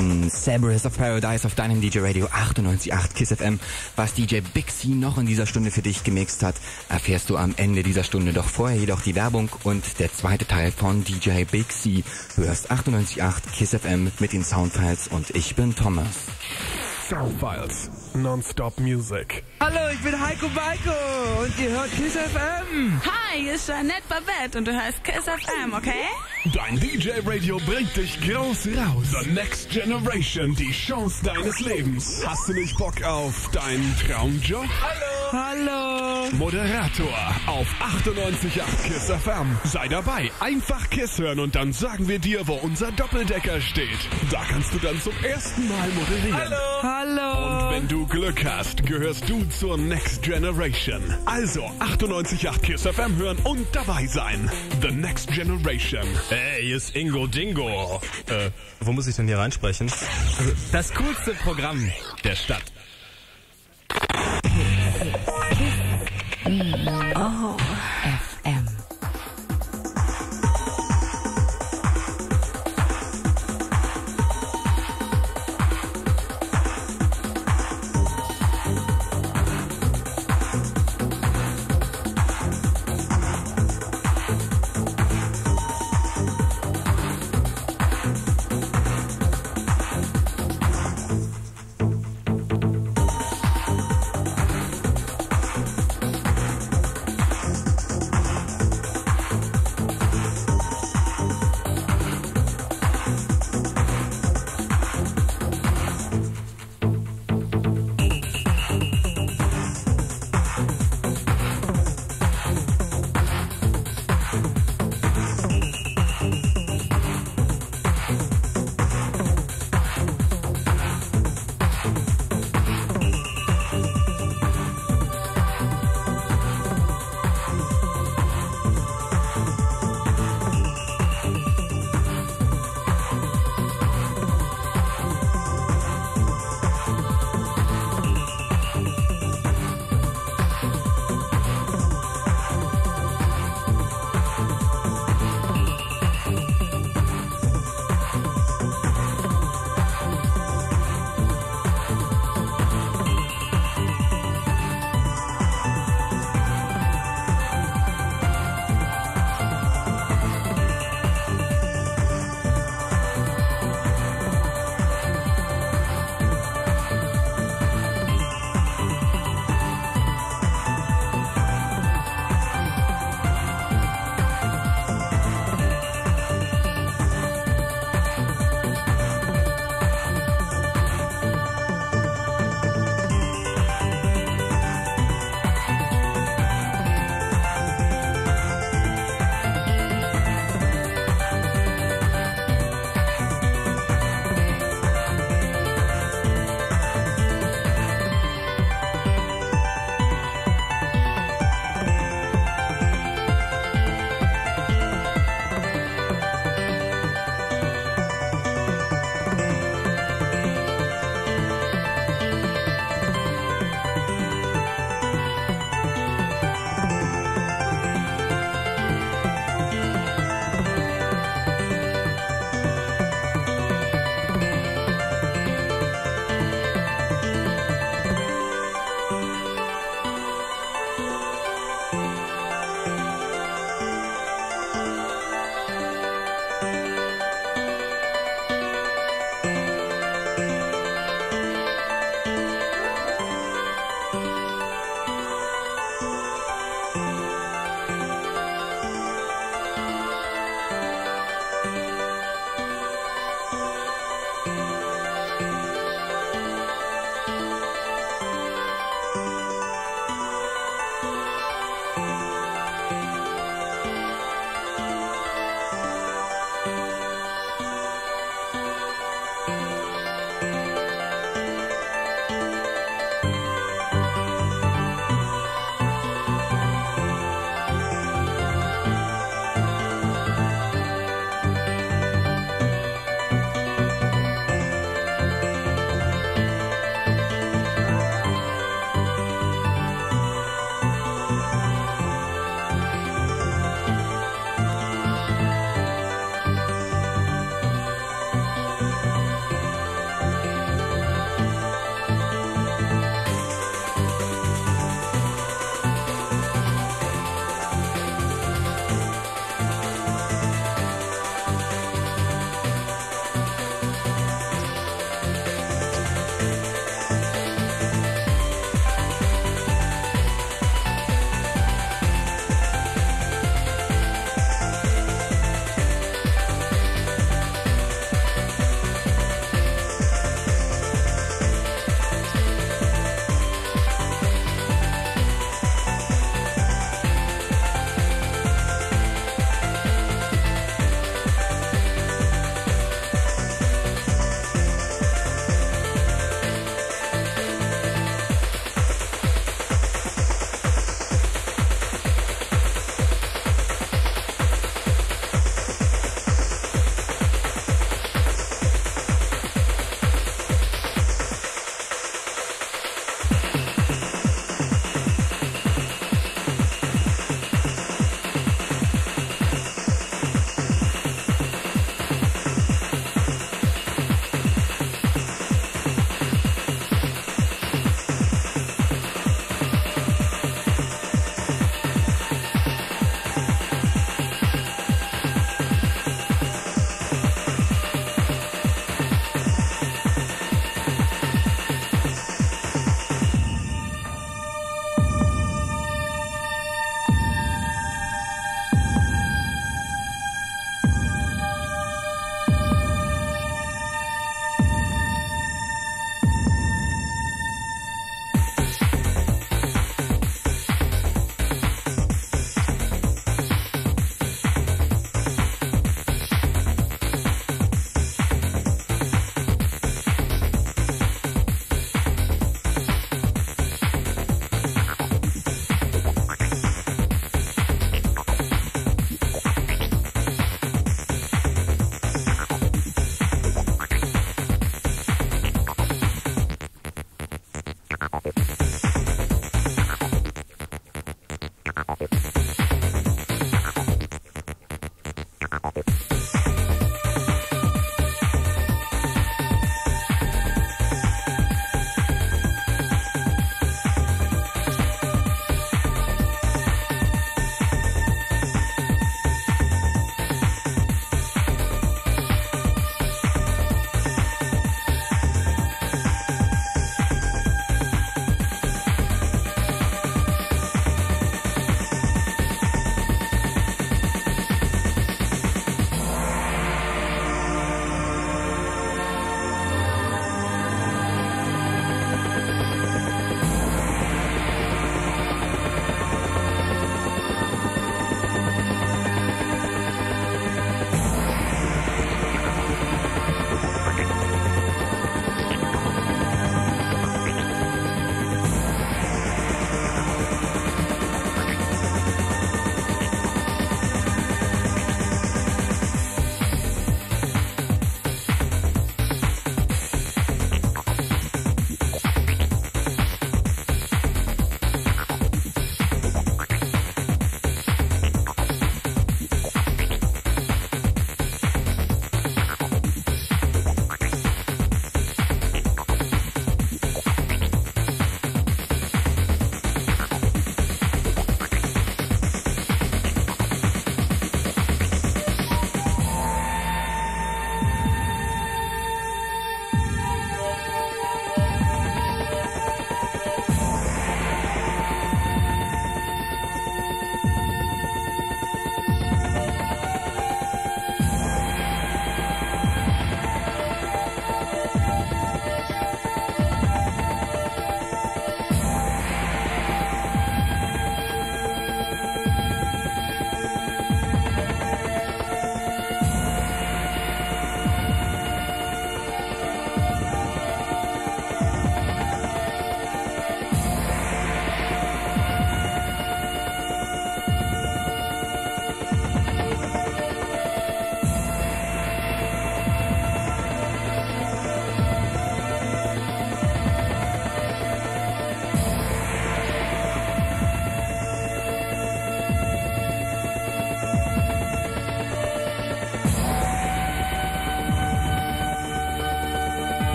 von Cerberus of Paradise auf deinem DJ Radio 98.8 KISS FM. Was DJ Big C noch in dieser Stunde für dich gemixt hat, erfährst du am Ende dieser Stunde. Doch vorher jedoch die Werbung und der zweite Teil von DJ. Du hörst 98.8 KISS FM mit den Soundfiles und ich bin Thomas. Soundfiles. Non-Stop Music. Hallo, ich bin Heiko Baiko und ihr hört KISS FM. Hi, hier ist Jeanette Babette und du hörst KISS FM, okay? Dein DJ-Radio bringt dich groß raus. The Next Generation, die Chance deines Lebens. Hast du nicht Bock auf deinen Traumjob? Hallo. Hallo. Moderator auf 98.8 KISS FM. Sei dabei, einfach KISS hören und dann sagen wir dir, wo unser Doppeldecker steht. Da kannst du dann zum ersten Mal moderieren. Hallo. Hallo. Und wenn du Glück hast, gehörst du zur Next Generation. Also 98.8 KISS FM hören und dabei sein. The Next Generation. Hey, hier ist Ingo Dingo. Äh, wo muss ich denn hier reinsprechen? Also, das coolste Programm der Stadt. Oh,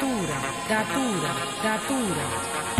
datura, datura, datura.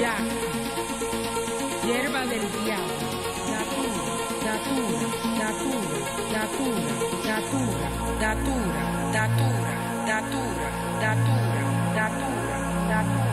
Jackson, Hierba del Diablo, Datura, Datura, Datura, Datura, Datura, Datura, Datura, Datura, Datura, Datura, Datura.